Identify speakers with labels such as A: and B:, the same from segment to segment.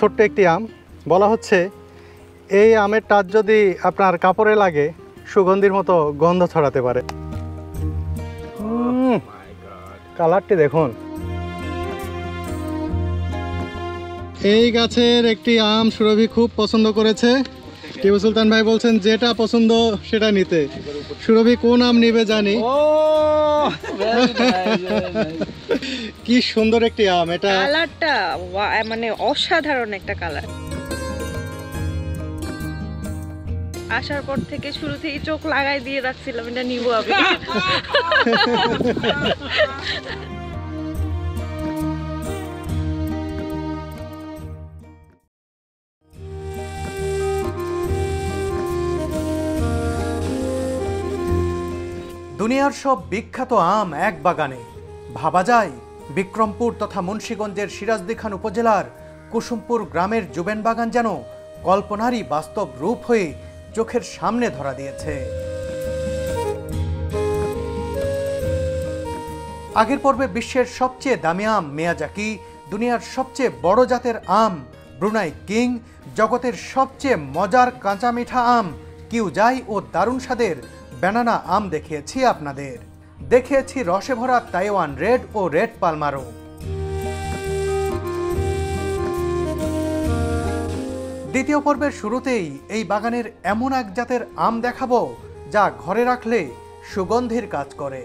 A: ছোট্ট একটি আম। বলা হচ্ছে, এই আমের টাচ যদি আপনার কাপড়ে লাগে, সুগন্ধির মতো গন্ধ ছড়াতে পারে। কালারটি দেখুন। এই গাছের একটি আম সুরভি খুব পছন্দ করেছে। টিপু সুলতান ভাই বলছেন যেটা পছন্দ সেটা নিতে। সুরভি কোন আম নিবে জানি। কি সুন্দর একটি আম এটা
B: কালারটা মানে অসাধারণ একটা কালার। আসার পর থেকে শুরু থেকে চোখ লাগাই দিয়ে রাখছিলাম এটা নিব আমি।
C: দুনিয়ার সব বিখ্যাত আম এক বাগানে। ভাবা যায়, বিক্রমপুর তথা মুন্সীগঞ্জের সিরাজদি খান উপজেলার কুসুমপুর গ্রামের জুবেন বাগান যেন কল্পনারই বাস্তব রূপ হয়ে চোখের সামনে ধরা দিয়েছে। আগের পর্বে বিশ্বের সবচেয়ে দামি আম মেয়াজাকি দুনিয়ার সবচেয়ে বড় জাতের আম ব্রুনাই কিং, জগতের সবচেয়ে মজার কাঁচা মিঠা আম কিউজাই ও দারুণ স্বাদের ব্যানানা আম দেখিয়েছি আপনাদের। দেখিয়েছি রসে ভরা তাইওয়ান রেড ও রেড পালমারো। দ্বিতীয় পর্বের শুরুতেই এই বাগানের এমন এক জাতের আম দেখাবো যা ঘরে রাখলে সুগন্ধির কাজ করে।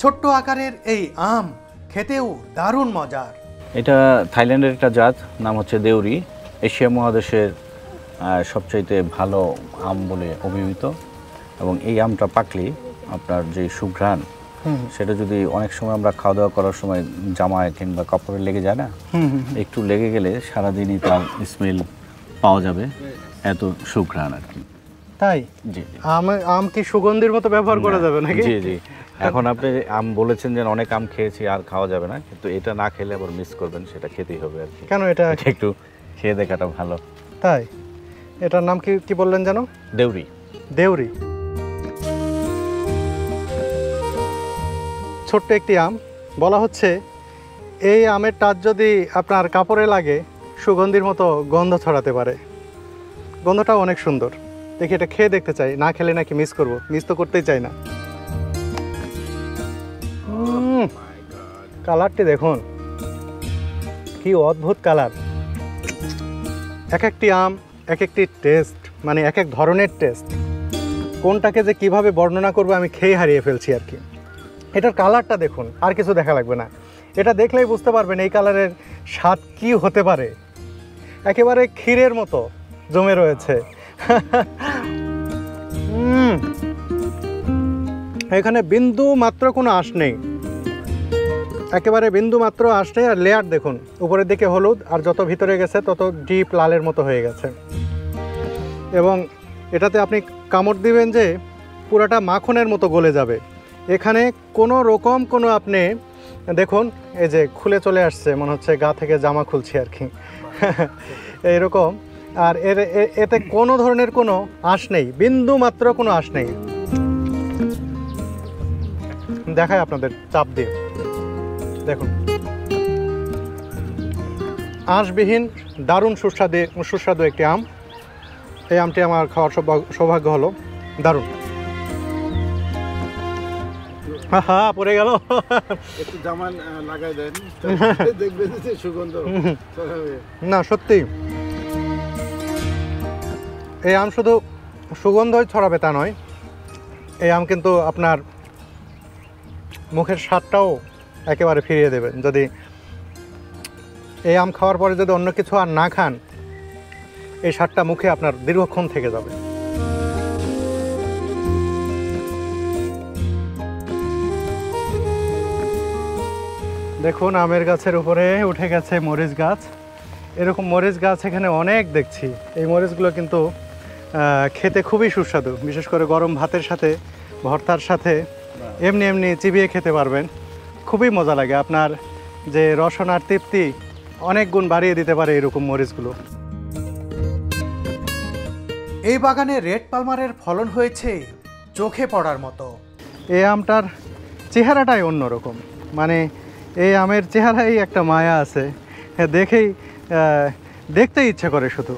C: ছোট্ট আকারের এই আম খেতেও দারুণ মজার।
D: এটা থাইল্যান্ডের একটা জাত, নাম হচ্ছে দেউরি। এশিয়া মহাদেশের সবচাইতে ভালো আম বলে অভিহিত। এবং এই আমটা পাকলে আপনার যে সুঘ্রাণ সেটা যদি অনেক সময় আমরা খাওয়া দাওয়া করার সময় জামায় কিংবা কাপড়ে লেগে যায় না একটু লেগে গেলে সারাদিনই তার স্মেল পাওয়া যাবে এত সুঘ্রাণ আর কি।
A: তাই?
D: জি।
A: আম আম কি সুগন্ধির মতো ব্যবহার করা যাবে নাকি?
D: জি জি। এখন আপনি আম বলেছেন যে অনেক আম খেয়েছি আর খাওয়া যাবে না কিন্তু এটা না খেলে আবার মিস করবেন সেটা খেতেই হবে আর কি।
A: কেন এটা?
D: এটা একটু খেয়ে দেখাটা ভালো।
A: তাই? এটার নাম কি কি বললেন যেন?
D: দেউরি।
A: দেউরি। ছোট্ট একটি আম। বলা হচ্ছে, এই আমের টাচ যদি আপনার কাপড়ে লাগে, সুগন্ধির মতো গন্ধ ছড়াতে পারে। গন্ধটাও অনেক সুন্দর। দেখি এটা খেয়ে দেখতে চাই। না খেলে নাকি মিস করব? মিস তো করতেই চাই না। কালারটি দেখুন। কি অদ্ভুত কালার এক একটি আম, এক একটি টেস্ট মানে এক এক ধরনের টেস্ট কোনটাকে যে কীভাবে বর্ণনা করব আমি খেয়ে হারিয়ে ফেলছি আর কি। এটার কালারটা দেখুন, আর কিছু দেখা লাগবে না। এটা দেখলেই বুঝতে পারবেন এই কালারের স্বাদ কি হতে পারে। একেবারে ক্ষীরের মতো জমে রয়েছে। এখানে বিন্দু মাত্র কোনো আঁশ নেই। একেবারে বিন্দু মাত্র আঁশ নেই, আর লেয়ার দেখুন, উপরের দিকে হলুদ, আর যত ভিতরে গেছে তত ডিপ লালের মতো হয়ে গেছে। এবং এটাতে আপনি কামড় দিবেন যে পুরাটা মাখনের মতো গলে যাবে। এখানে কোনো রকম কোনো আপনি, দেখুন, এই যে খুলে চলে আসছে, মনে হচ্ছে গা থেকে জামা খুলছি আর কি। এইরকম আর এর এতে কোনো ধরনের কোনো আঁশ নেই, বিন্দু মাত্র কোনো আঁশ নেই। দেখায় আপনাদের চাপ দিয়ে। দেখুন। আঁশবিহীন দারুণ সুস্বাদে, সুস্বাদু একটি আম। এই আমটি আমার খাওয়ার সৌভাগ্য- হলো দারুণ। হা পড়ে গেল।
E: একটু জামান লাগাই দেন। দেখবেন যে সুগন্ধ।
A: না সত্যি। এই আম শুধু সুগন্ধই ছড়াবে তা নয় এই আম কিন্তু আপনার মুখের স্বাদটাও একেবারে ফিরিয়ে দেবে। যদি এই আম খাওয়ার পরে যদি অন্য কিছু আর না খান এই স্বাদটা মুখে আপনার দীর্ঘক্ষণ থেকে যাবে। দেখুন আমের গাছের উপরে উঠে গেছে মরিচ গাছ। এরকম মরিচ গাছ এখানে অনেক দেখছি। এই মরিচগুলো কিন্তু খেতে খুবই সুস্বাদু। বিশেষ করে গরম ভাতের সাথে ভর্তার সাথে এমনি এমনি চিবিয়ে খেতে পারবেন। খুবই মজা লাগে। আপনার যে রসনার তৃপ্তি অনেক গুণ বাড়িয়ে দিতে পারে এরকম মরিচগুলো।
C: এই বাগানে রেড পালমারের ফলন হয়েছে চোখে পড়ার মতো।
A: এই আমটার চেহারাটাই অন্যরকম। মানে এই আমের চেহারাই একটা মায়া আছে। হ্যাঁ, দেখেই দেখতে ইচ্ছে করে শুধু।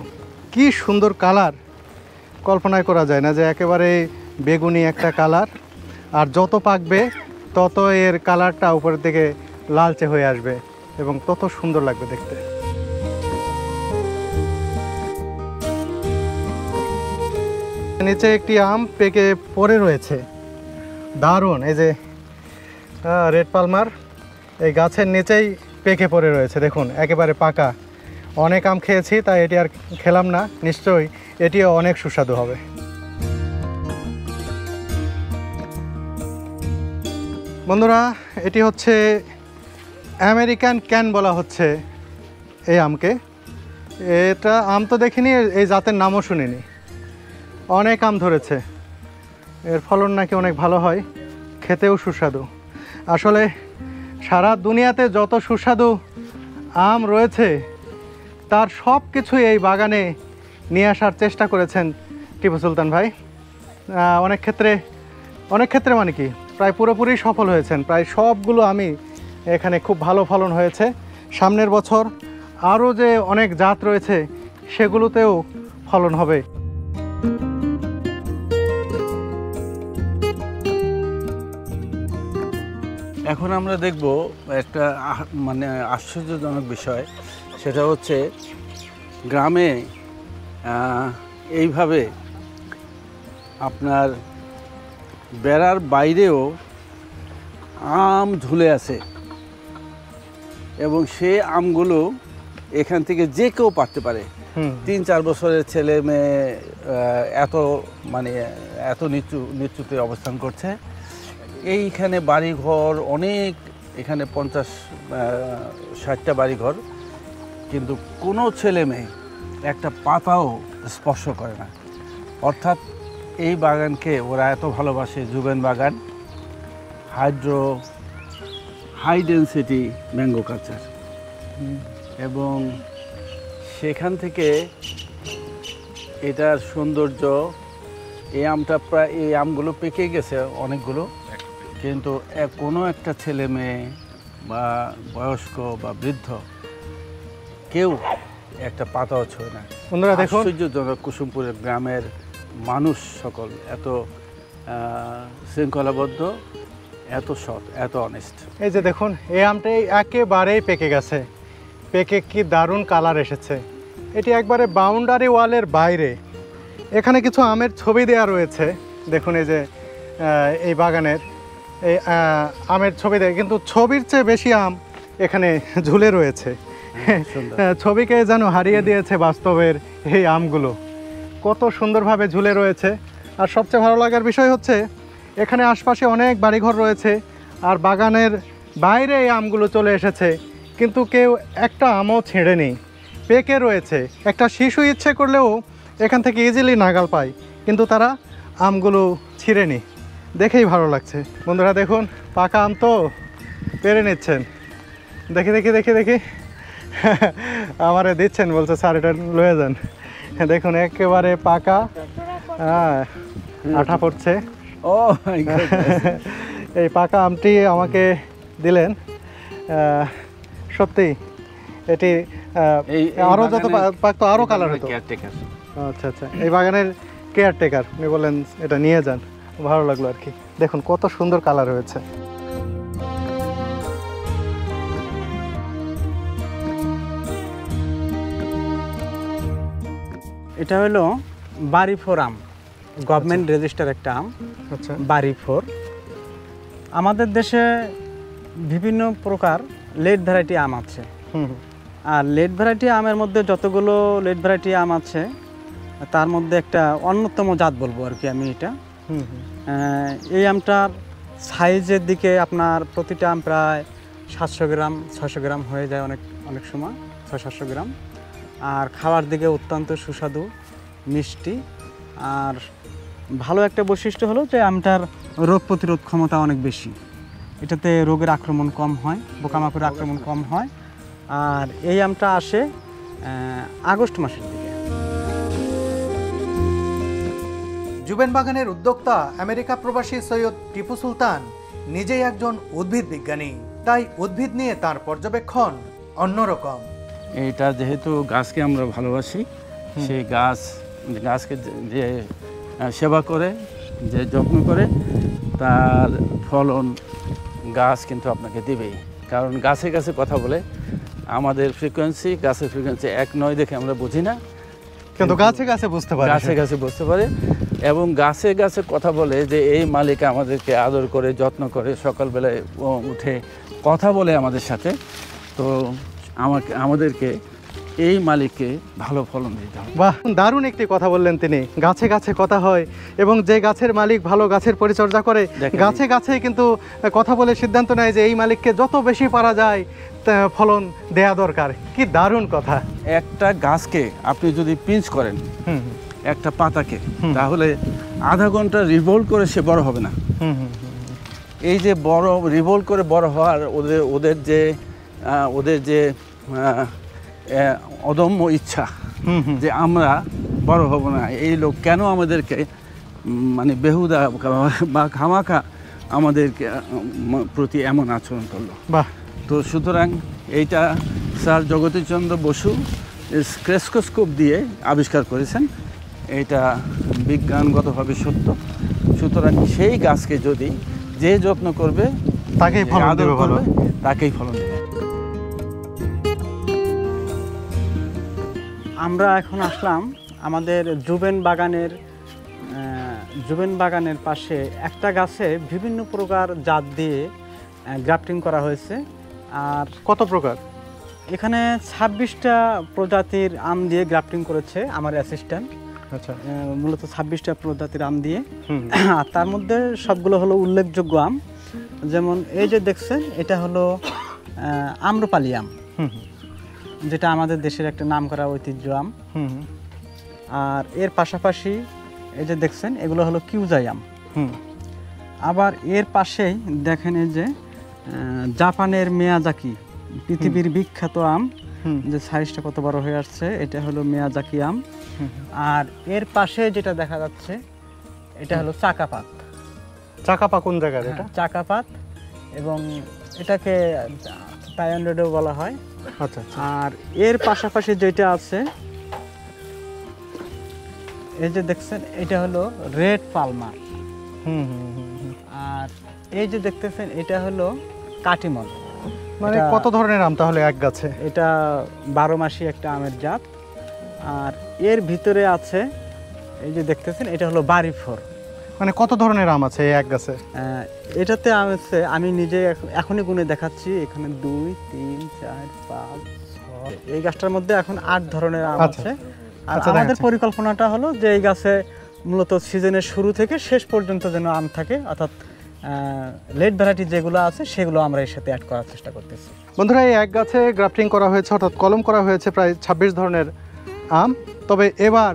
A: কি সুন্দর কালার। কল্পনায় করা যায় না যে একেবারে বেগুনি একটা কালার আর যত পাকবে তত এর কালারটা উপরের দিকে লালচে হয়ে আসবে এবং তত সুন্দর লাগবে দেখতে। নিচে একটি আম পেকে পড়ে রয়েছে। দারুণ এই যে রেড পালমার। এই গাছের নিচেই পেকে পড়ে রয়েছে, দেখুন, একেবারে পাকা। অনেক আম খেয়েছি, তাই এটি আর খেলাম না। নিশ্চয়ই এটিও অনেক সুস্বাদু হবে। বন্ধুরা, এটি হচ্ছে আমেরিকান ক্যান বলা হচ্ছে এই আমকে। এটা আম তো দেখিনি, এই জাতের নামও শুনিনি। অনেক আম ধরেছে। এর ফলন নাকি অনেক ভালো হয়, খেতেও সুস্বাদু। আসলে সারা দুনিয়াতে যত সুস্বাদু আম রয়েছে, তার সব কিছুই এই বাগানে নিয়ে আসার চেষ্টা করেছেন টিপু সুলতান ভাই। অনেক ক্ষেত্রে অনেক ক্ষেত্রে মানে কি, প্রায় পুরোপুরি সফল হয়েছেন। প্রায় সবগুলো আমি এখানে খুব ভালো ফলন হয়েছে। সামনের বছর আরও যে অনেক জাত রয়েছে, সেগুলোতেও ফলন হবে।
F: এখন আমরা দেখব একটা মানে আশ্চর্যজনক বিষয়। সেটা হচ্ছে গ্রামে এইভাবে আপনার বেড়ার বাইরেও আম ঝুলে আছে। এবং সে আমগুলো এখান থেকে যে কেউ পারতে পারে। তিন চার বছরের ছেলে মেয়ে এত মানে এত নিচু নিচুতে অবস্থান করছে। এইখানে বাড়িঘর অনেক, এখানে পঞ্চাশ ষাটটা বাড়িঘর, কিন্তু কোনো ছেলে মেয়ে একটা পাতাও স্পর্শ করে না। অর্থাৎ এই বাগানকে ওরা এত ভালোবাসে, জুবেন বাগান, hydro, high density mango culture. এবং সেখান থেকে এটার সৌন্দর্য, এই আমটা প্রায়, এই আমগুলো পেকে গেছে অনেকগুলো। কিন্তু কোনো একটা ছেলে মেয়ে বা বয়স্ক বা বৃদ্ধ কেউ একটা পাতাও ছোঁয় না।
A: বন্ধুরা দেখুন।
F: আশ্চর্যজনক কুসুমপুরের গ্রামের মানুষ সকল এত শৃঙ্খলাবদ্ধ এত সৎ এত অনেস্ট
A: এই যে দেখুন এই আমটাই একেবারেই পেকে গেছে। পেকে কি দারুণ কালার এসেছে। এটি একবারে বাউন্ডারি ওয়ালের বাইরে। এখানে কিছু আমের ছবি দেওয়া রয়েছে। দেখুন এই যে এই বাগানের। এই আমের ছবি দেয় কিন্তু ছবির চেয়ে বেশি আম এখানে ঝুলে রয়েছে। ছবিকে যেন হারিয়ে দিয়েছে বাস্তবের এই আমগুলো। কত সুন্দরভাবে ঝুলে রয়েছে। আর সবচেয়ে ভালো লাগার বিষয় হচ্ছে এখানে আশপাশে অনেক বাড়িঘর রয়েছে আর বাগানের বাইরে এই আমগুলো চলে এসেছে। কিন্তু কেউ একটা আমও ছেড়েনি। পেকে রয়েছে। একটা শিশু ইচ্ছে করলেও এখান থেকে ইজিলি নাগাল পায় কিন্তু তারা আমগুলো ছিঁড়েনি। দেখেই ভালো লাগছে। বন্ধুরা দেখুন পাকা আম তো পেরে নিচ্ছেন। দেখি দেখি দেখি দেখি। আমারে দিচ্ছেন বলছে স্যার এটা লয়ে যান। দেখুন একেবারে পাকা। হ্যাঁ আঠা পড়ছে।
F: ও
A: এই পাকা আমটি আমাকে দিলেন সত্যি এটি আরও যত পাকতো আরও কালার হতো। আচ্ছা আচ্ছা। এই বাগানের কেয়ারটেকার উনি বললেন এটা নিয়ে যান। ভালো লাগল আর কি। দেখুন কত সুন্দর কালার হয়েছে।
G: এটা হলো বাড়ি ফোর আম। গভর্নমেন্ট রেজিস্টার একটা আম।
A: আচ্ছা।
G: বাড়ি ফোর আমাদের দেশে বিভিন্ন প্রকার লেট ভ্যারাইটি আম আছে। আর লেট ভ্যারাইটি আমের মধ্যে যতগুলো লেট ভ্যারাইটি আম আছে তার মধ্যে একটা অন্যতম জাত বলব আর কি আমি এটা। এই আমটার সাইজের দিকে আপনার প্রতিটা আম প্রায় সাতশো গ্রাম ছশো গ্রাম হয়ে যায় অনেক অনেক সময়, ছয়, সাতশো গ্রাম। আর খাওয়ার দিকে অত্যন্ত সুস্বাদু, মিষ্টি। আর ভালো একটা বৈশিষ্ট্য হলো যে আমটার রোগ প্রতিরোধ ক্ষমতা অনেক বেশি। এটাতে রোগের আক্রমণ কম হয় পোকামাকড়ের আক্রমণ কম হয়। আর এই আমটা আসে আগস্ট মাসের দিকে।
C: জুবেন বাগানের উদ্যোক্তা আমেরিকা প্রবাসী সৈয়দ টিপু সুলতান নিজেই একজন উদ্ভিদ বিজ্ঞানী। তাই উদ্ভিদ নিয়ে তার পর্যবেক্ষণ অন্যরকম।
F: এটা যেহেতু গাছকে আমরা ভালোবাসি সেই গাছ গাছকে যে- যে সেবা করে যে যত্ন করে তার ফলন গাছ কিন্তু আপনাকে দেবেই। কারণ গাছে গাছে কথা বলে আমাদের ফ্রিকোয়েন্সি গাছের ফ্রিকোয়েন্সি এক নয় দেখে আমরা বুঝি না।
A: কিন্তু গাছে গাছে বুঝতে পারে
F: গাছে গাছে বুঝতে পারে এবং গাছে গাছে কথা বলে যে এই মালিক আমাদেরকে আদর করে যত্ন করে সকালবেলায় উঠে কথা বলে আমাদের সাথে। তো আমাকে আমাদেরকে এই মালিককে ভালো ফলন দিতে হবে।
A: বাহ দারুণ একটি কথা বললেন তিনি। গাছে গাছে কথা হয় এবং যে গাছের মালিক ভালো গাছের পরিচর্যা করে গাছে গাছে কিন্তু কথা বলে সিদ্ধান্ত নেয় যে এই মালিককে যত বেশি পারা যায় ফলন দেয়া দরকার। কি দারুণ কথা।
F: একটা গাছকে আপনি যদি পিঞ্চ করেন একটা পাতাকে তাহলে আধা ঘণ্টা রিভোল্ট করে সে বড় হবে না। এই যে বড় রিভোল্ট করে বড় হওয়ার ওদের ওদের যে ওদের যে অদম্য ইচ্ছা যে আমরা বড় হব না এই লোক কেন আমাদেরকে মানে বেহুদা বা খামাখা আমাদেরকে প্রতি এমন আচরণ করল?
A: বাহ।
F: তো সুতরাং এইটা স্যার জগদীশচন্দ্র বসু স্ক্রেস্কোস্কোপ দিয়ে আবিষ্কার করেছেন। এটা বিজ্ঞানগতভাবে সত্য। সুতরাং সেই গাছকে যদি যে যত্ন করবে
A: তাকেই ফলন দেবে ভালো
F: করবে, তাকেই ফলন দেবে।
G: আমরা এখন আসলাম আমাদের জুবেন বাগানের জুবেন বাগানের পাশে একটা গাছে বিভিন্ন প্রকার জাত দিয়ে গ্রাফটিং করা হয়েছে। আর
A: কত প্রকার?
G: এখানে ছাব্বিশটা প্রজাতির আম দিয়ে গ্রাফটিং করেছে আমার অ্যাসিস্ট্যান্ট
A: আচ্ছা।
G: মূলত ছাব্বিশটা প্রজাতির আম দিয়ে। আর তার মধ্যে সবগুলো হলো উল্লেখযোগ্য আম। যেমন এই যে দেখছেন এটা হলো আম্রপালি আম। যেটা আমাদের দেশের একটা নামকরা ঐতিহ্য আম। আর এর পাশাপাশি এই যে দেখছেন এগুলো হলো কিউজাই আম। আবার এর পাশেই দেখেন এই যে জাপানের মেয়াজাকি পৃথিবীর বিখ্যাত আম যে সাইজটা কত বড় হয়ে আসছে এটা হলো মেয়াজাকি আম। আর এর পাশে যেটা দেখা যাচ্ছে এটা হলো চাকাপাত।
A: চাকাপা কোন জায়গার এটা?
G: চাকাপাত। এবং এটাকে টাইন্ডেডও বলা হয়।
A: আচ্ছা আচ্ছা।
G: আর এর পাশাপাশি যেটা আছে এই যে দেখছেন এটা হলো রেড পালমার।
A: হুম হুম, হুম।
G: আর এই যে দেখতেছেন এটা হলো কাটিমন
A: মানে কত ধরনের আম তাহলে এক গাছে?
G: এটা বারো মাসি একটা আমের জাত। আর এর ভিতরে আছে এই যে দেখতেছেন এটা হলো বাড়ি ফোর
A: মানে কত ধরনের আম আছে এক গাছে?
G: এটাতে আছে আমি নিজে এখনই গুনে দেখাচ্ছি এখানে দুই তিন চার পাঁচ ছয় এই গাছটার মধ্যে এখন আট ধরনের আম
A: আচ্ছা।
G: আছে। আর
A: আচ্ছা,
G: আমাদের পরিকল্পনাটা হলো যে এই গাছে মূলত সিজনের শুরু থেকে শেষ পর্যন্ত যেন আম থাকে অর্থাৎ লেট ভ্যারাইটি যেগুলো আছে, সেগুলো আমরা এর সাথে অ্যাড করার চেষ্টা করতেছি।
A: বন্ধুরা, এই এক গাছে গ্রাফটিং করা হয়েছে, অর্থাৎ কলম করা হয়েছে প্রায় ছাব্বিশ ধরনের আম। তবে এবার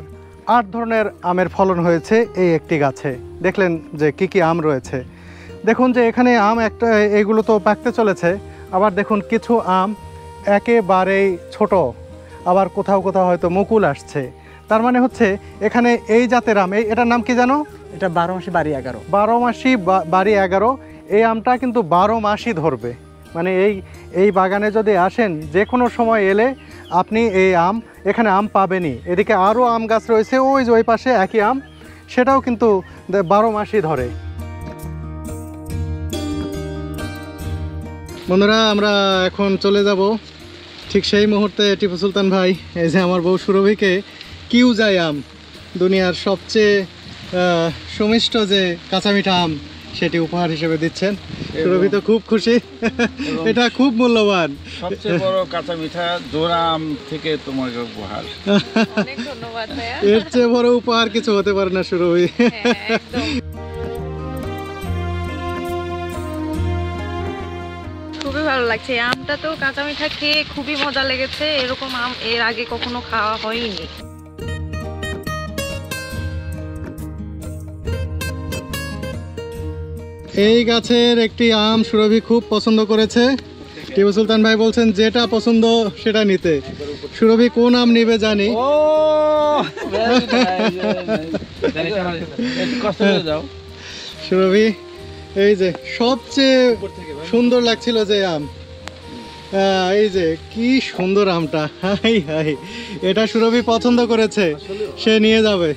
A: আট ধরনের আমের ফলন হয়েছে এই একটি গাছে। দেখলেন যে কি কি আম রয়েছে। দেখুন যে এখানে আম একটা, এগুলো তো পাকতে চলেছে। আবার দেখুন কিছু আম একেবারেই ছোট। আবার কোথাও কোথাও হয়তো মুকুল আসছে। তার মানে হচ্ছে এখানে এই জাতের আম এই এটার নাম কি জানো?
G: এটা বারো মাসে বাড়ি এগারো।
A: বারো মাসি বা- বাড়ি এগারো। এই আমটা কিন্তু বারো মাসই ধরবে। মানে এই এই বাগানে যদি আসেন যে কোনো সময় এলে আপনি এই আম এখানে আম পাবেনই। এদিকে আরও আম গাছ রয়েছে ওই যে ওই পাশে একই আম সেটাও কিন্তু বারো মাসই ধরে। বন্ধুরা আমরা এখন চলে যাব। ঠিক সেই মুহূর্তে টিপু সুলতান ভাই এই যে আমার বউ সুরভিকে কিউ যায় আম দুনিয়ার সবচেয়ে সুমিষ্ট যে কাঁচা মিঠা আম সেটি উপহার হিসেবে দিচ্ছেন। সুরভি তো খুব খুশি। এটা খুব মূল্যবান।
F: সবচেয়ে বড় কাঁচা মিঠা জোড়া থেকে তোমার উপহার।
B: অনেক ধন্যবাদ ভাইয়া।
A: এর চেয়ে বড় উপহার কিছু হতে পারে না সুরভি।
B: হ্যাঁ খুবই ভালো লাগছে। আমটা তো কাঁচা মিঠা খেয়ে খুবই মজা লেগেছে। এরকম আম এর আগে কখনো খাওয়া হয়নি।
A: এই গাছের একটি আম সুরভি খুব পছন্দ করেছে। টিপু সুলতান ভাই বলছেন যেটা পছন্দ সেটা নিতে। সুরভি কোন আম নিবে জানি। সুরভি এই যে সবচেয়ে সুন্দর লাগছিল যে আম। এই যে কি সুন্দর আমটা। হাই হাই। এটা সুরভি পছন্দ করেছে। সে নিয়ে যাবে।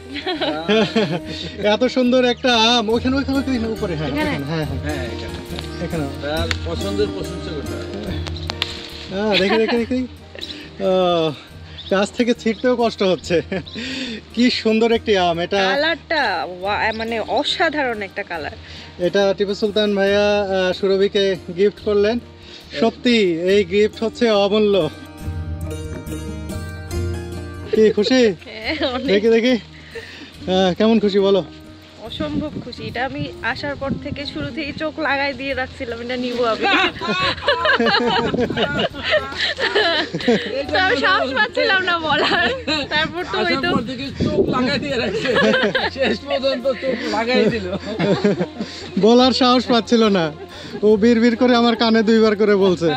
A: এত সুন্দর একটা আম। ওখানে ওখানে ওখানে উপরে হ্যাঁ হ্যাঁ হ্যাঁ।
F: হ্যাঁ এখানে। পছন্দের প্রশংসা করতে
A: হ্যাঁ দেখি দেখি দেখি গাছ থেকে ছিটতেও কষ্ট হচ্ছে। কি সুন্দর একটি আম। এটা
B: কালারটা মানে অসাধারণ একটা কালার।
A: এটা টিপু সুলতান ভাইয়া সুরভিকে গিফট করলেন। সত্যি এই গিফট হচ্ছে অমূল্য। কি খুশি? দেখি দেখি। আহ, কেমন খুশি বলো?
B: অসম্ভব খুশি। এটা আমি আসার পর থেকে শুরু থেকে চোখ লাগাই দিয়ে রাখছিলাম এটা নিব আমি। আমি সাহস পাচ্ছিলাম না বলার। তারপর তো ওই তো
F: চোখ লাগাই দিয়ে রাখছে। শেষ পর্যন্ত চোখ লাগাই দিল।
A: বলার সাহস পাচ্ছিল না। ও বীর বীর করে আমার কানে দুইবার করে বলছে।